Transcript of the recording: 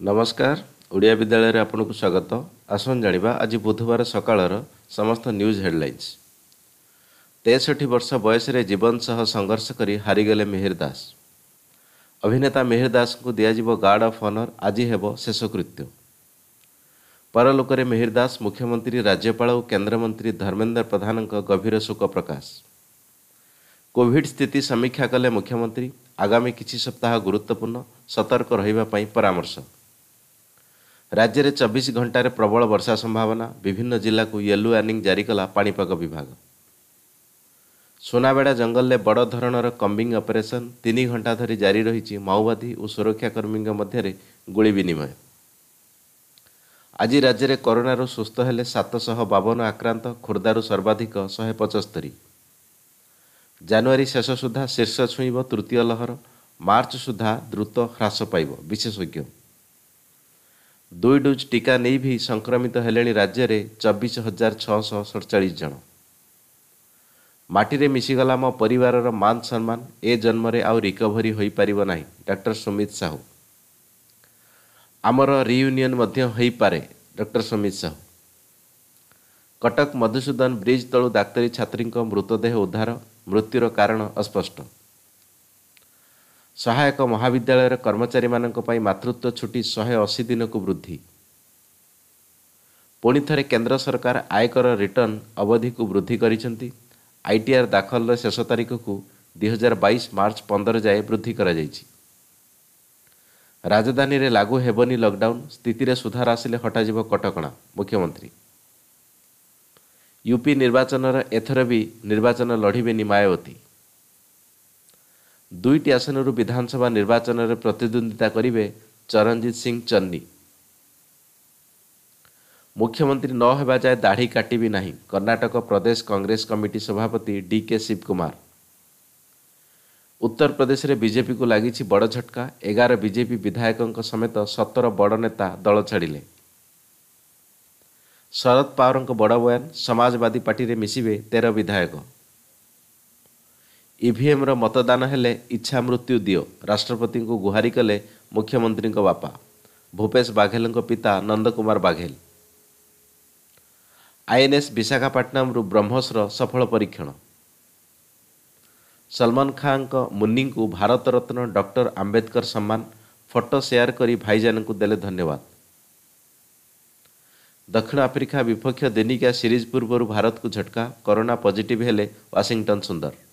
ନମସ୍କାର ଓଡ଼ିଆ ବିଦ୍ୟାଳୟରେ ଆପଣଙ୍କୁ ସ୍ୱାଗତ। ଆସନ୍ତୁ ଜାଣିବା ଆଜି ବୁଧବାର ସକାଳର ସମସ୍ତ ନ୍ୟୁଜ୍ ହେଡ଼ଲାଇନ୍ସ ତେଷଠି ବର୍ଷ ବୟସରେ ଜୀବନ ସହ ସଂଘର୍ଷ କରି ହାରିଗଲେ ମିହିର ଦାସ। ଅଭିନେତା ମିହିର ଦାସଙ୍କୁ ଦିଆଯିବ ଗାର୍ଡ଼ ଅଫ୍ ଅନର ଆଜି ହେବ ଶେଷକୃତ୍ୟ ପରଲୋକରେ ମିହିର ଦାସ ମୁଖ୍ୟମନ୍ତ୍ରୀ ରାଜ୍ୟପାଳ ଓ କେନ୍ଦ୍ରମନ୍ତ୍ରୀ ଧର୍ମେନ୍ଦ୍ର ପ୍ରଧାନଙ୍କ ଗଭୀର ଶୋକ ପ୍ରକାଶ। କୋଭିଡ୍ ସ୍ଥିତି ସମୀକ୍ଷା କଲେ ମୁଖ୍ୟମନ୍ତ୍ରୀ। ଆଗାମୀ କିଛି ସପ୍ତାହ ଗୁରୁତ୍ୱପୂର୍ଣ୍ଣ ସତର୍କ ରହିବା ପାଇଁ ପରାମର୍ଶ। ରାଜ୍ୟରେ ଚବିଶ ଘଣ୍ଟାରେ ପ୍ରବଳ ବର୍ଷା ସମ୍ଭାବନା ବିଭିନ୍ନ ଜିଲ୍ଲାକୁ ୟେଲୋ ୱାର୍ଣ୍ଣିଂ ଜାରି କଲା ପାଣିପାଗ ବିଭାଗ। ସୁନାବେଡ଼ା ଜଙ୍ଗଲରେ ବଡ଼ ଧରଣର କମ୍ବିଂ ଅପରେସନ୍ ତିନି ଘଣ୍ଟା ଧରି ଜାରି ରହିଛି ମାଓବାଦୀ ଓ ସୁରକ୍ଷାକର୍ମୀଙ୍କ ମଧ୍ୟରେ ଗୁଳି ବିନିମୟ। ଆଜି ରାଜ୍ୟରେ କରୋନାରୁ ସୁସ୍ଥ ହେଲେ ସାତଶହ ବାବନ ଆକ୍ରାନ୍ତ ଖୋର୍ଦ୍ଧାରୁ ସର୍ବାଧିକ ଶହେ ପଚସ୍ତରୀ ଜାନୁଆରୀ ଶେଷ ସୁଦ୍ଧା ଶୀର୍ଷ ଛୁଇଁବ ତୃତୀୟ ଲହର ମାର୍ଚ୍ଚ ସୁଦ୍ଧା ଦ୍ରୁତ ହ୍ରାସ ପାଇବ ବିଶେଷଜ୍ଞ। ଦୁଇ ଡୋଜ୍ ଟିକା ନେଇ ବି ସଂକ୍ରମିତ ହେଲେଣି ରାଜ୍ୟରେ ଚବିଶ ହଜାର ଛଅଶହ ସଡ଼ଚାଳିଶ ଜଣ। ମାଟିରେ ମିଶିଗଲା ମୋ ପରିବାରର ମାନ ସମ୍ମାନ ଏ ଜନ୍ମରେ ଆଉ ରିକଭରି ହୋଇପାରିବ ନାହିଁ ଡକ୍ଟର ସୁମିତ ସାହୁ। ଆମର ରିୟୁନିୟନ୍ ମଧ୍ୟ ହୋଇପାରେ ଡକ୍ଟର ସୁମିତ ସାହୁ। କଟକ ମଧୁସୂଦନ ବ୍ରିଜ୍ ତଳୁ ଡାକ୍ତରୀ ଛାତ୍ରୀଙ୍କ ମୃତଦେହ ଉଦ୍ଧାର ମୃତ୍ୟୁର କାରଣ ଅସ୍ପଷ୍ଟ। ସହାୟକ ମହାବିଦ୍ୟାଳୟର କର୍ମଚାରୀମାନଙ୍କ ପାଇଁ ମାତୃତ୍ୱ ଛୁଟି ଶହେ ଅଶୀ ଦିନକୁ ବୃଦ୍ଧି। ପୁଣି ଥରେ କେନ୍ଦ୍ର ସରକାର ଆୟକର ରିଟର୍ଣ୍ଣ ଅବଧିକୁ ବୃଦ୍ଧି କରିଛନ୍ତି। ଆଇଟିଆର୍ ଦାଖଲର ଶେଷ ତାରିଖକୁ ଦୁଇହଜାର ବାଇଶ ମାର୍ଚ୍ଚ ପନ୍ଦର ଯାଏ ବୃଦ୍ଧି କରାଯାଇଛି। ରାଜଧାନୀରେ ଲାଗୁ ହେବନି ଲକଡାଉନ୍ ସ୍ଥିତିରେ ସୁଧାର ଆସିଲେ ହଟାଯିବ କଟକଣା ମୁଖ୍ୟମନ୍ତ୍ରୀ। ୟୁପି ନିର୍ବାଚନର ଏଥର ବି ନିର୍ବାଚନ ଲଢ଼ିବେନି ମାୟାବତୀ। ଦୁଇଟି ଆସନରୁ ବିଧାନସଭା ନିର୍ବାଚନରେ ପ୍ରତିଦ୍ୱନ୍ଦିତା କରିବେ ଚରଣଜିତ ସିଂ ଚନ୍ନି। ମୁଖ୍ୟମନ୍ତ୍ରୀ ନ ହେବା ଯାଏ ଦାଢ଼ି କାଟିବି ନାହିଁ। କର୍ଣ୍ଣାଟକ ପ୍ରଦେଶ କଂଗ୍ରେସ କମିଟି ସଭାପତି ଡି କେ ଶିବକୁମାର ଉତ୍ତରପ୍ରଦେଶରେ ବିଜେପିକୁ ଲାଗିଛି ବଡ଼ ଝଟକା। ଏଗାର ବିଜେପି ବିଧାୟକଙ୍କ ସମେତ ସତର ବଡ଼ ନେତା ଦଳ ଛାଡ଼ିଲେ। ଶରଦ ପାୱାରଙ୍କ ବଡ଼ ବୟାନ ସମାଜବାଦୀ ପାର୍ଟିରେ ମିଶିବେ ତେର ବିଧାୟକ। ଇଭିଏମ୍ର ମତଦାନ ହେଲେ ଇଚ୍ଛା ମୃତ୍ୟୁ ଦିଅ ରାଷ୍ଟ୍ରପତିଙ୍କୁ ଗୁହାରି କଲେ ମୁଖ୍ୟମନ୍ତ୍ରୀଙ୍କ ବାପା। ଭୂପେଶ ବାଘେଲଙ୍କ ପିତା Nandkumar Baghel. I N S ବିଶାଖାପାଟନମରୁ ବ୍ରହ୍ମୋସର ସଫଳ ପରୀକ୍ଷଣ। ସଲମାନ ଖାଁଙ୍କ ମୁନିଙ୍କୁ ଭାରତରତ୍ନ ଡକ୍ଟର ଆମ୍ବେଦକର ସମ୍ମାନ ଫଟୋ ସେୟାର କରି ଭାଇଜାନଙ୍କୁ ଦେଲେ ଧନ୍ୟବାଦ। ଦକ୍ଷିଣ ଆଫ୍ରିକା ବିପକ୍ଷ ଦିନିକିଆ ସିରିଜ୍ ପୂର୍ବରୁ ଭାରତକୁ ଝଟକା କରୋନା ପଜିଟିଭ୍ ହେଲେ ୱାଶିଂଟନ୍ ସୁନ୍ଦର।